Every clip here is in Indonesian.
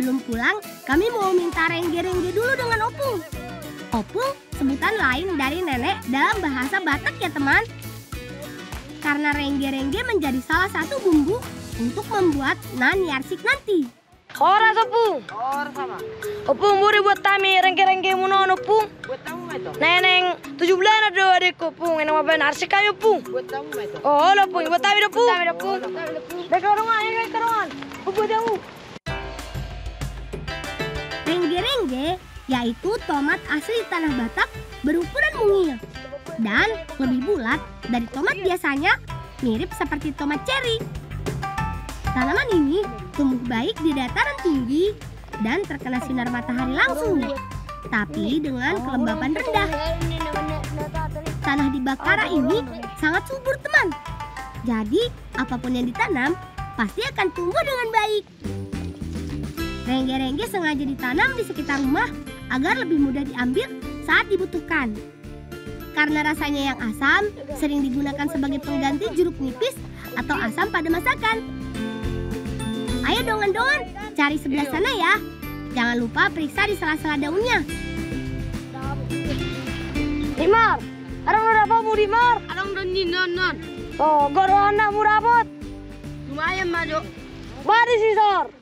pulang, kami mau minta rengge-rengge dulu dengan opung. Opung sebutan lain dari nenek dalam bahasa Batak ya teman. Karena rengge-rengge menjadi salah satu bumbu untuk membuat nan yarsik nanti. Ora opung. Ora sama. Opung buri buat kami rengge-rengge munon opung. Buat kamu mah itu. Neneng tujuh bulan ada adikku opung. Yang nama benar sih kayu opung. Buat kamu mah itu. Oh, lo opung buat kami opung. Kami opung. Baik orang aja baik orang. Opung jauh. Yaitu tomat asli tanah Batak berukuran mungil dan lebih bulat dari tomat biasanya mirip seperti tomat ceri. Tanaman ini tumbuh baik di dataran tinggi dan terkena sinar matahari langsung, tapi dengan kelembapan rendah. Tanah di Bakara ini sangat subur teman. Jadi apa pun yang ditanam pasti akan tumbuh dengan baik. Rengge-rengge sengaja ditanam di sekitar rumah agar lebih mudah diambil saat dibutuhkan. Karena rasanya yang asam, sering digunakan sebagai pengganti jeruk nipis atau asam pada masakan. Ayo dongan-dongan, cari sebelah sana ya. Jangan lupa periksa di sela-sela daunnya. Dimar. Arang udah apa mu Dimar? Anong don ni non non. Oh, goro anak mu rapot. Lumayan mah, Dok. Badi sisor.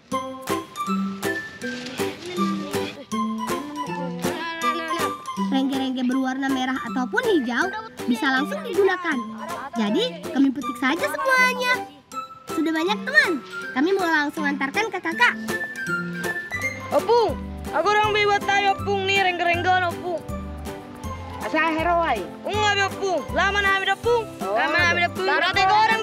Merah ataupun hijau bisa langsung digunakan. Jadi, kami petik saja semuanya. Sudah banyak teman, kami mau langsung antarkan ke kakak. Opung. Aku orang buat tayo opung nih rengge-rengge opung. Asa hero ay. Unga bi opung. Lama na ambil opung. Oh, Lama na ambil opung. Berarti orang